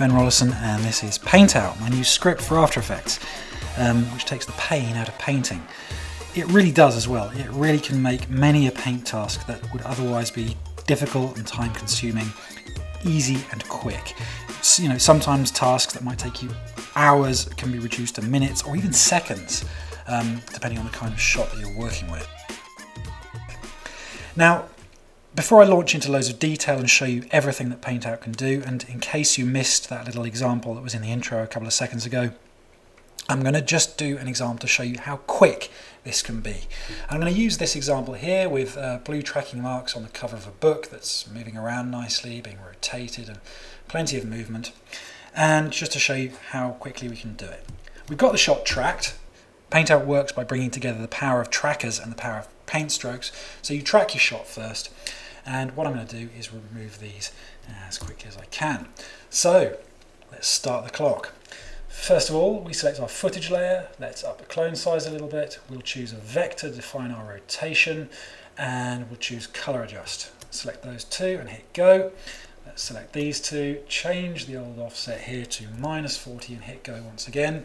Ben Rollason and this is Paint Out, my new script for After Effects, um, which takes the pain out of painting. It really does as well. It really can make many a paint task that would otherwise be difficult and time consuming easy and quick. So, you know, sometimes tasks that might take you hours can be reduced to minutes or even seconds, um, depending on the kind of shot that you're working with. Now, before I launch into loads of detail and show you everything that PaintOut can do, and in case you missed that little example that was in the intro a couple of seconds ago, I'm going to just do an example to show you how quick this can be. I'm going to use this example here with uh, blue tracking marks on the cover of a book that's moving around nicely, being rotated, and plenty of movement, and just to show you how quickly we can do it. We've got the shot tracked. PaintOut works by bringing together the power of trackers and the power of paint strokes. So you track your shot first, and what I'm going to do is remove these as quickly as I can. So let's start the clock. First of all, we select our footage layer. Let's up the clone size a little bit. We'll choose a vector to define our rotation and we'll choose color adjust. Select those two and hit go. Let's select these two, change the old offset here to minus 40 and hit go once again.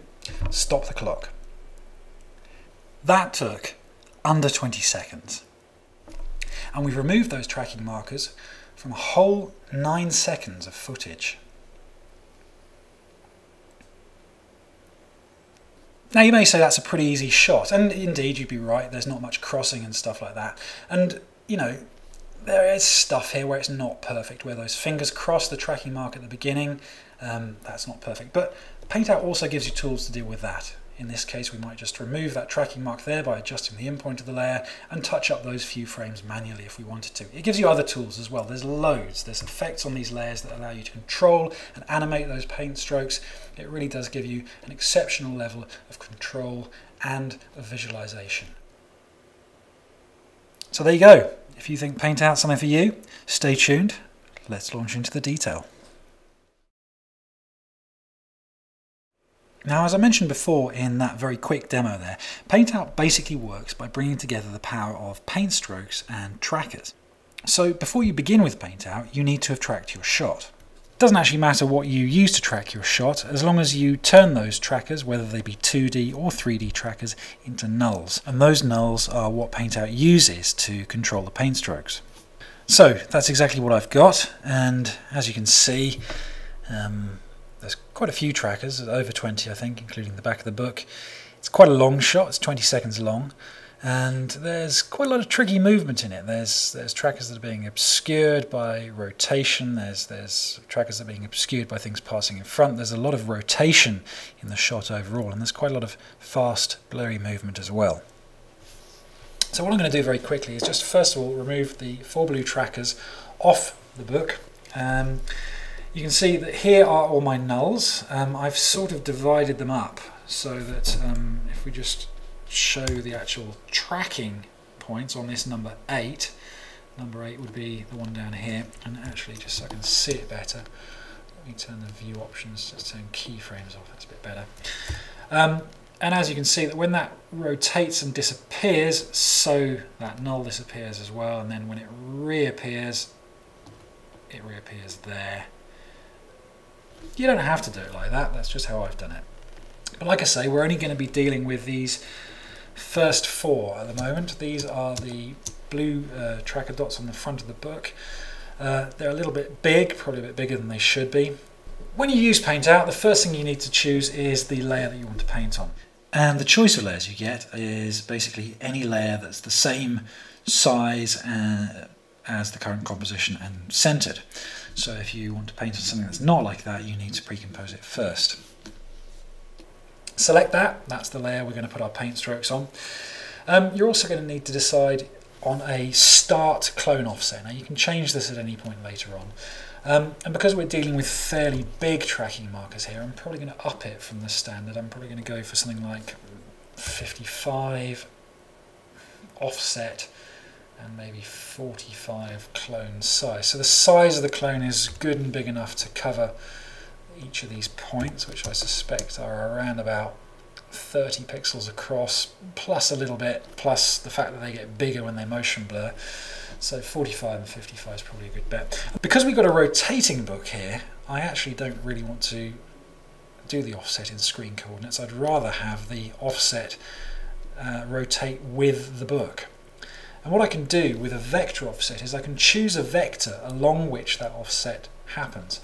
Stop the clock. That took under 20 seconds and we've removed those tracking markers from a whole 9 seconds of footage. Now you may say that's a pretty easy shot, and indeed you'd be right, there's not much crossing and stuff like that. And, you know, there is stuff here where it's not perfect, where those fingers cross the tracking mark at the beginning, um, that's not perfect. But PaintOut also gives you tools to deal with that. In this case, we might just remove that tracking mark there by adjusting the in point of the layer and touch up those few frames manually if we wanted to. It gives you other tools as well. There's loads. There's effects on these layers that allow you to control and animate those paint strokes. It really does give you an exceptional level of control and of visualization. So there you go. If you think Paint Out something for you, stay tuned. Let's launch into the detail. Now, as I mentioned before in that very quick demo there, PaintOut basically works by bringing together the power of paint strokes and trackers. So before you begin with PaintOut, you need to have tracked your shot. It doesn't actually matter what you use to track your shot, as long as you turn those trackers, whether they be 2D or 3D trackers, into nulls. And those nulls are what PaintOut uses to control the paint strokes. So that's exactly what I've got, and as you can see, um, there's quite a few trackers, over 20 I think, including the back of the book. It's quite a long shot, it's 20 seconds long, and there's quite a lot of tricky movement in it. There's there's trackers that are being obscured by rotation, there's there's trackers that are being obscured by things passing in front. There's a lot of rotation in the shot overall, and there's quite a lot of fast, blurry movement as well. So what I'm going to do very quickly is just first of all remove the four blue trackers off the book. Um, you can see that here are all my nulls. Um, I've sort of divided them up so that um, if we just show the actual tracking points on this number 8, number 8 would be the one down here, and actually just so I can see it better, let me turn the view options, just turn keyframes off, that's a bit better. Um, and as you can see that when that rotates and disappears, so that null disappears as well, and then when it reappears, it reappears there. You don't have to do it like that, that's just how I've done it. But like I say, we're only going to be dealing with these first four at the moment. These are the blue uh, tracker dots on the front of the book. Uh, they're a little bit big, probably a bit bigger than they should be. When you use Paint Out, the first thing you need to choose is the layer that you want to paint on. And the choice of layers you get is basically any layer that's the same size uh, as the current composition and centered. So if you want to paint on something that's not like that, you need to pre-compose it first. Select that, that's the layer we're going to put our paint strokes on. Um, you're also going to need to decide on a start clone offset. Now you can change this at any point later on. Um, and because we're dealing with fairly big tracking markers here, I'm probably going to up it from the standard. I'm probably going to go for something like 55 offset and maybe 45 clone size. So the size of the clone is good and big enough to cover each of these points, which I suspect are around about 30 pixels across, plus a little bit, plus the fact that they get bigger when they motion blur. So 45 and 55 is probably a good bet. Because we've got a rotating book here, I actually don't really want to do the offset in screen coordinates. I'd rather have the offset uh, rotate with the book. And what I can do with a vector offset is I can choose a vector along which that offset happens.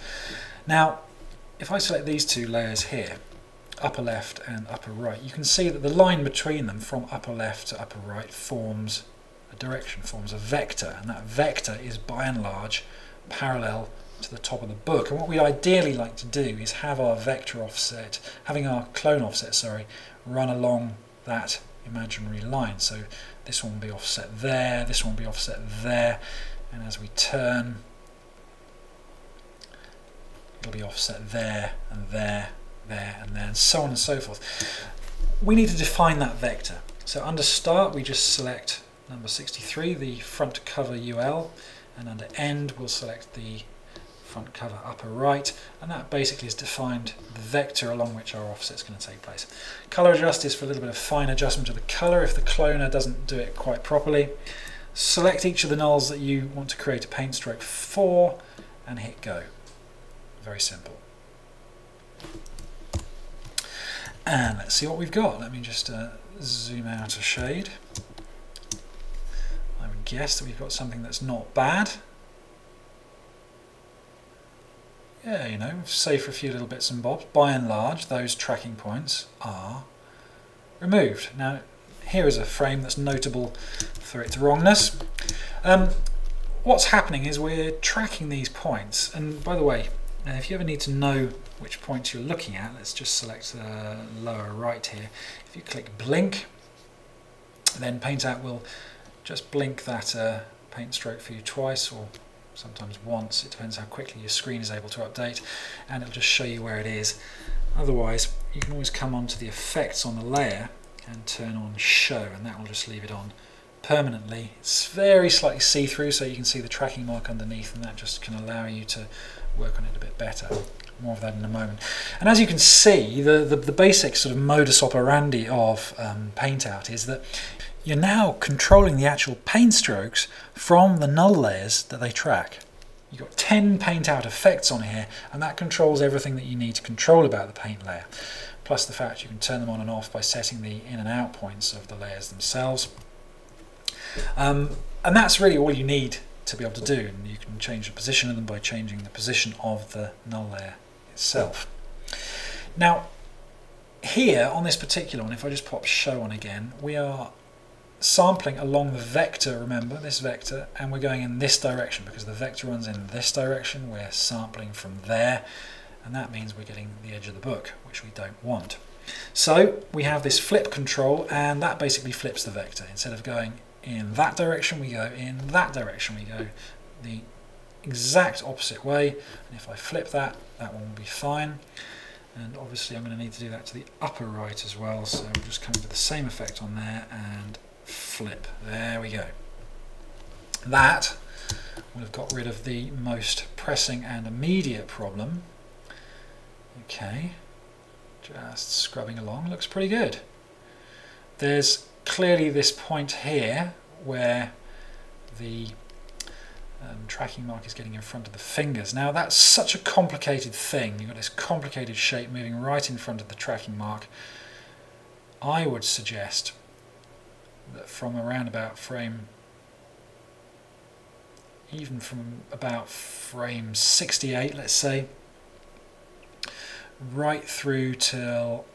Now, if I select these two layers here, upper left and upper right, you can see that the line between them from upper left to upper right forms a direction, forms a vector, and that vector is by and large parallel to the top of the book. And what we ideally like to do is have our vector offset, having our clone offset, sorry, run along that imaginary line. So this one will be offset there, this one will be offset there, and as we turn, it'll be offset there and there, there and there, and so on and so forth. We need to define that vector. So under start, we just select number 63, the front cover UL, and under end, we'll select the front cover upper right and that basically has defined the vector along which our offset is going to take place. Color adjust is for a little bit of fine adjustment of the color if the cloner doesn't do it quite properly. Select each of the nulls that you want to create a paint stroke for and hit go. Very simple. And let's see what we've got. Let me just uh, zoom out a shade. I would guess that we've got something that's not bad. Yeah, you know, save for a few little bits and bobs, by and large, those tracking points are removed. Now, here is a frame that's notable for its wrongness. Um, what's happening is we're tracking these points, and by the way, if you ever need to know which points you're looking at, let's just select the lower right here. If you click blink, then PaintOut will just blink that uh, paint stroke for you twice or sometimes once, it depends how quickly your screen is able to update, and it'll just show you where it is. Otherwise, you can always come onto the effects on the layer and turn on show, and that will just leave it on permanently. It's very slightly see-through, so you can see the tracking mark underneath, and that just can allow you to work on it a bit better. More of that in a moment. And as you can see, the, the, the basic sort of modus operandi of um, PaintOut is that you're now controlling the actual paint strokes from the null layers that they track. You've got 10 paint out effects on here and that controls everything that you need to control about the paint layer. Plus the fact you can turn them on and off by setting the in and out points of the layers themselves. Um, and that's really all you need to be able to do. And you can change the position of them by changing the position of the null layer itself. Now, here on this particular one, if I just pop show on again, we are sampling along the vector, remember, this vector, and we're going in this direction because the vector runs in this direction. We're sampling from there, and that means we're getting the edge of the book, which we don't want. So we have this flip control, and that basically flips the vector. Instead of going in that direction, we go in that direction. We go the exact opposite way, and if I flip that, that one will be fine. And obviously I'm going to need to do that to the upper right as well, so we'll just come to the same effect on there and flip. There we go. That would have got rid of the most pressing and immediate problem. Okay, just scrubbing along, looks pretty good. There's clearly this point here where the um, tracking mark is getting in front of the fingers. Now that's such a complicated thing. You've got this complicated shape moving right in front of the tracking mark. I would suggest that from around about frame even from about frame 68 let's say right through till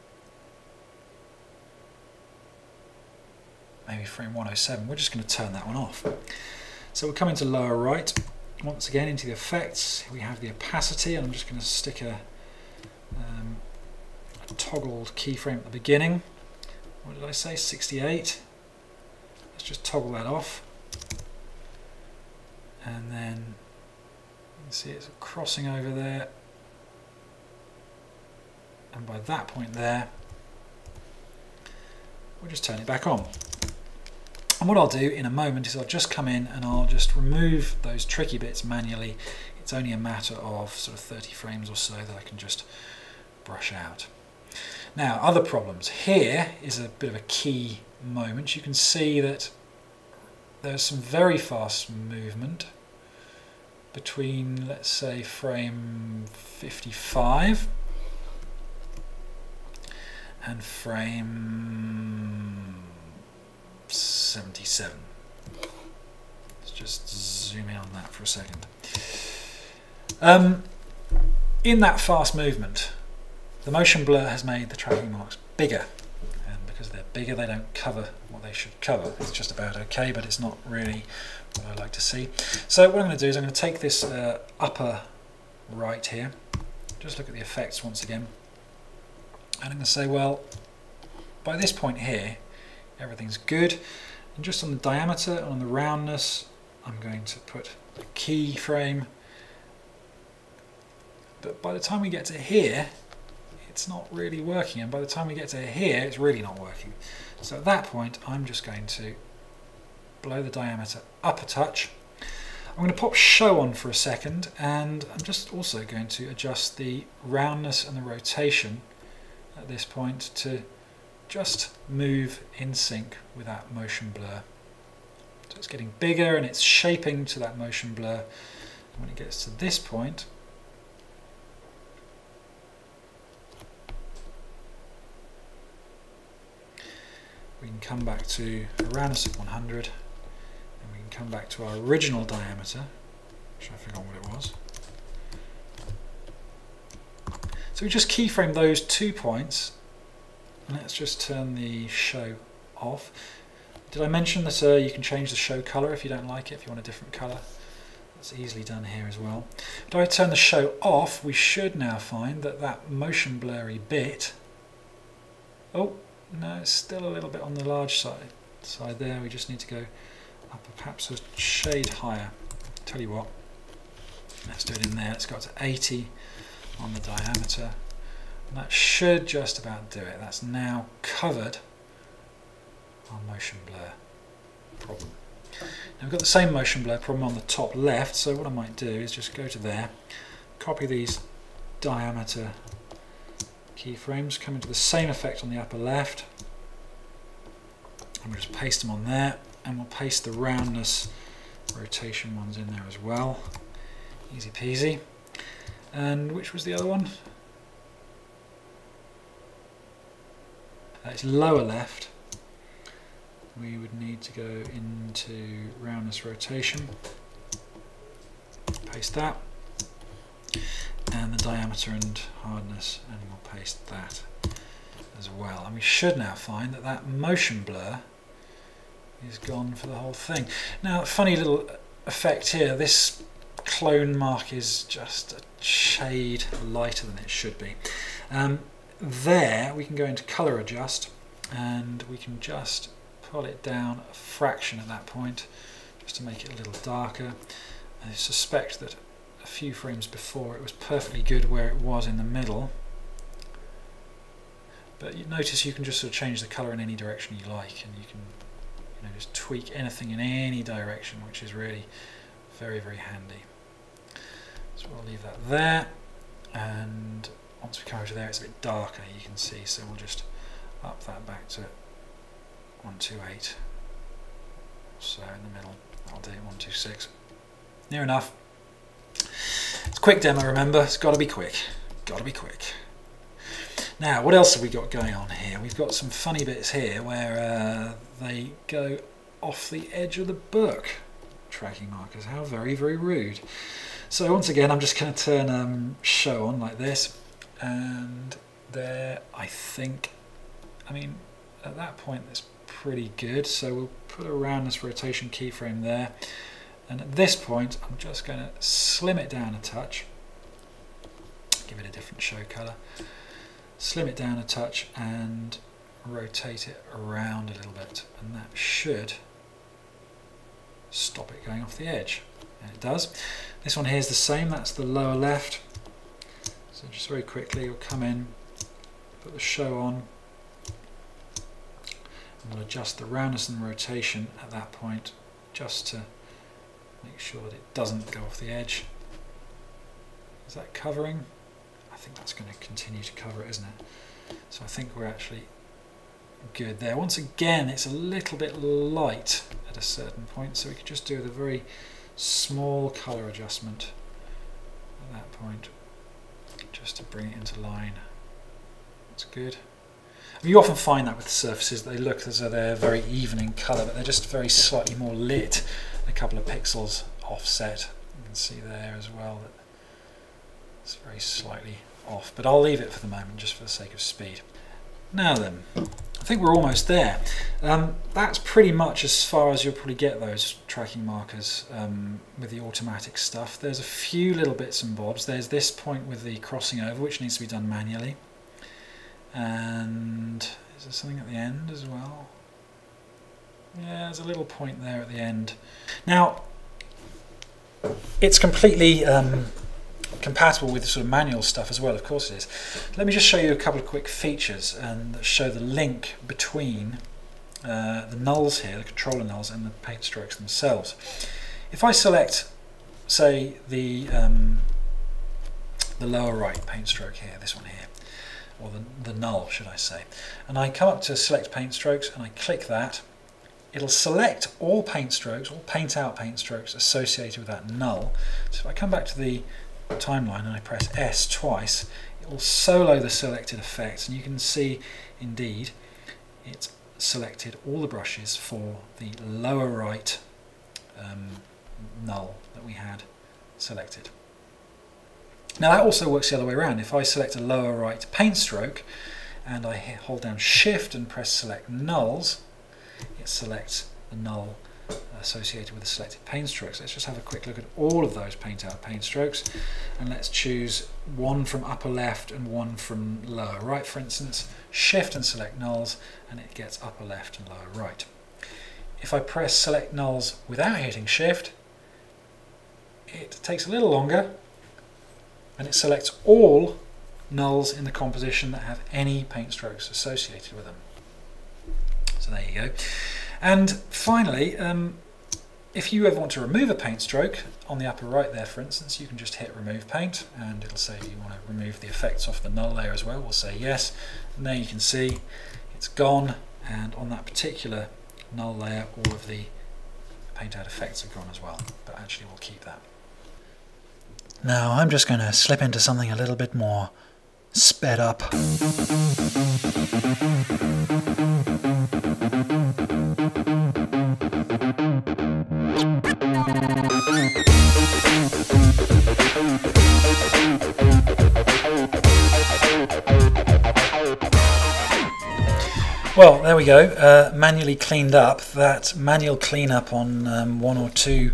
maybe frame 107 we're just going to turn that one off. So we're coming to lower right. Once again into the effects we have the opacity and I'm just going to stick a, um, a toggled keyframe at the beginning. What did I say? 68 Let's just toggle that off. And then you can see it's crossing over there. And by that point there, we'll just turn it back on. And what I'll do in a moment is I'll just come in and I'll just remove those tricky bits manually. It's only a matter of sort of 30 frames or so that I can just brush out. Now, other problems. Here is a bit of a key moment, you can see that there's some very fast movement between, let's say, frame 55 and frame 77. Let's just zoom in on that for a second. Um, in that fast movement, the motion blur has made the tracking marks bigger. Bigger, they don't cover what they should cover. It's just about okay, but it's not really what I like to see. So what I'm going to do is I'm going to take this uh, upper right here, just look at the effects once again, and I'm going to say, well, by this point here, everything's good. And just on the diameter and on the roundness, I'm going to put a keyframe. But by the time we get to here, it's not really working. And by the time we get to here, it's really not working. So at that point, I'm just going to blow the diameter up a touch. I'm going to pop show on for a second and I'm just also going to adjust the roundness and the rotation at this point to just move in sync with that motion blur. So it's getting bigger and it's shaping to that motion blur. When it gets to this point, we can come back to roundness of 100 and we can come back to our original diameter, which I forgot what it was. So we just keyframe those two points Let's just turn the show off. Did I mention that uh, you can change the show colour if you don't like it, if you want a different colour? That's easily done here as well. If I turn the show off, we should now find that that motion blurry bit... Oh, no, it's still a little bit on the large side. Side there, we just need to go up perhaps a shade higher. Tell you what, let's do it in there. Let's go up to 80 on the diameter. And that should just about do it. That's now covered our motion blur problem. Now we've got the same motion blur problem on the top left, so what I might do is just go to there, copy these diameter keyframes, come into the same effect on the upper left, and we'll just paste them on there, and we'll paste the roundness rotation ones in there as well. Easy peasy. And which was the other one? That's lower left. We would need to go into roundness rotation, paste that, diameter and hardness, and we'll paste that as well. And we should now find that that motion blur is gone for the whole thing. Now, funny little effect here, this clone mark is just a shade lighter than it should be. Um, there we can go into color adjust and we can just pull it down a fraction at that point just to make it a little darker. I suspect that a few frames before it was perfectly good where it was in the middle. But you notice you can just sort of change the color in any direction you like and you can you know, just tweak anything in any direction which is really very very handy. So we'll leave that there and once we come over there it's a bit darker you can see so we'll just up that back to 128 so in the middle I'll do 126 near enough it's a quick demo remember? It's got to be quick. Got to be quick. Now what else have we got going on here? We've got some funny bits here where uh, they go off the edge of the book. Tracking markers how very very rude. So once again I'm just going to turn um, show on like this and there I think I mean at that point it's pretty good. So we'll put a roundness rotation keyframe there and at this point I'm just going to slim it down a touch. Give it a different show color. Slim it down a touch and rotate it around a little bit. And that should stop it going off the edge. And it does. This one here is the same. That's the lower left. So just very quickly, we'll come in, put the show on, and we'll adjust the roundness and rotation at that point, just to make sure that it doesn't go off the edge. Is that covering? I think that's going to continue to cover it, isn't it? So I think we're actually good there. Once again, it's a little bit light at a certain point, so we could just do a very small colour adjustment at that point, just to bring it into line. That's good. You often find that with surfaces, they look as though they're very even in colour, but they're just very slightly more lit, a couple of pixels offset. You can see there as well that it's very slightly off, but I'll leave it for the moment just for the sake of speed. Now then, I think we're almost there. Um, that's pretty much as far as you'll probably get those tracking markers um, with the automatic stuff. There's a few little bits and bobs. There's this point with the crossing over, which needs to be done manually. And is there something at the end as well? Yeah, there's a little point there at the end. Now, it's completely um, compatible with the sort of manual stuff as well, of course it is. Let me just show you a couple of quick features and show the link between uh, the nulls here, the controller nulls, and the paint strokes themselves. If I select, say, the um, the lower right paint stroke here, this one here, or the, the null, should I say, and I come up to select paint strokes and I click that, it'll select all paint strokes, all paint out paint strokes associated with that null. So if I come back to the timeline and I press S twice, it will solo the selected effects and you can see indeed it's selected all the brushes for the lower right um, null that we had selected. Now that also works the other way around. If I select a lower right paint stroke and I hold down shift and press select nulls, it selects the null associated with the selected paint strokes. Let's just have a quick look at all of those paint out uh, paint strokes and let's choose one from upper left and one from lower right for instance. Shift and select nulls and it gets upper left and lower right. If I press select nulls without hitting shift it takes a little longer and it selects all nulls in the composition that have any paint strokes associated with them. So there you go. And finally, um, if you ever want to remove a paint stroke, on the upper right there for instance, you can just hit remove paint and it'll say you want to remove the effects off the null layer as well. We'll say yes. And there you can see it's gone and on that particular null layer all of the paint out effects are gone as well. But actually we'll keep that. Now I'm just going to slip into something a little bit more sped up. Well, there we go. Uh, manually cleaned up. That manual cleanup on um, one or two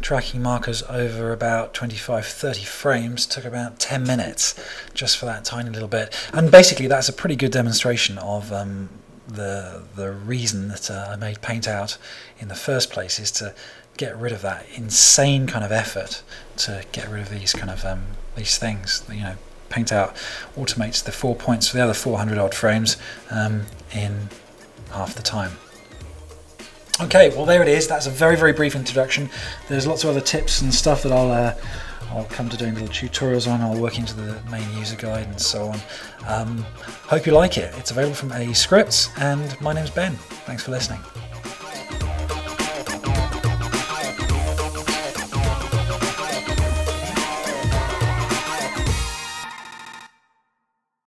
tracking markers over about 25 30 frames took about 10 minutes just for that tiny little bit. And basically, that's a pretty good demonstration of um, the the reason that uh, I made Paint Out in the first place is to get rid of that insane kind of effort to get rid of these kind of um, these things. You know, Paint Out automates the four points for the other 400 odd frames um, in half the time. Okay, well there it is. That's a very, very brief introduction. There's lots of other tips and stuff that I'll uh, I'll come to doing little tutorials on. I'll work into the main user guide and so on. Um, hope you like it. It's available from AE Scripts, and my name's Ben. Thanks for listening.